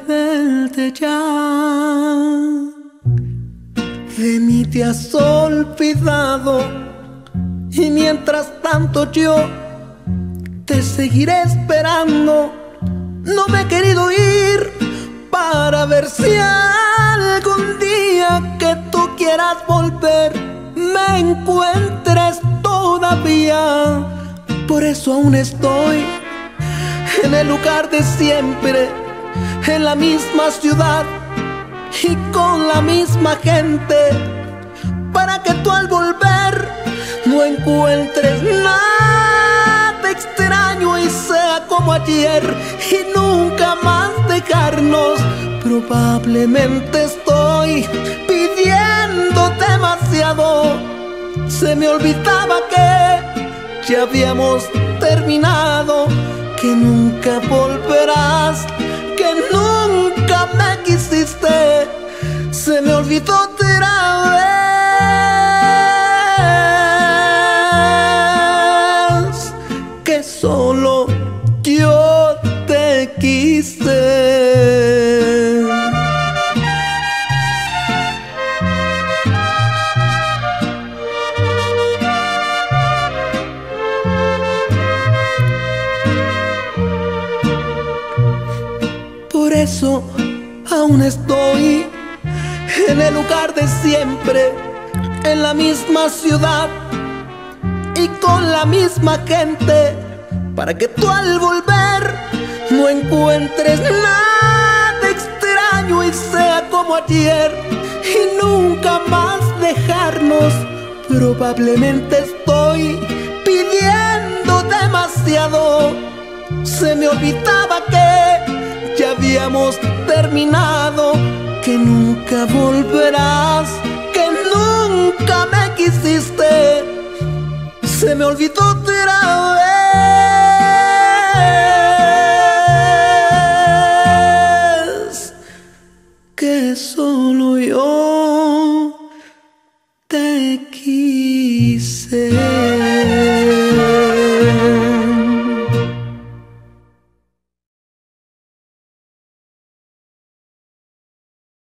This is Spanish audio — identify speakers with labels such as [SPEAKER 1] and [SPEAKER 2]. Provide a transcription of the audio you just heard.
[SPEAKER 1] probablemente ya de mí te has olvidado y mientras tanto yo te seguiré esperando. No me he querido ir para ver si algún día que tú quieras volver me encuentres todavía. Por eso aún estoy en el lugar de siempre, en la misma ciudad y con la misma gente, para que tú al volver no encuentres nada extraño y sea como ayer y nunca más dejarnos. Probablemente estoy pidiendo demasiado. Se me olvidaba que ya habíamos terminado que nunca volverás, que nunca me quisiste, se me olvidó otra vez que solo yo te quise. Por eso aún estoy en el lugar de siempre, en la misma ciudad y con la misma gente, para que tú al volver no encuentres nada extraño y sea como ayer y nunca más dejarnos. Probablemente estoy pidiendo demasiado. Se me olvidaba que ya habíamos terminado, que nunca volverás, que nunca me quisiste. Se me olvidó otra vez que solo yo te quise.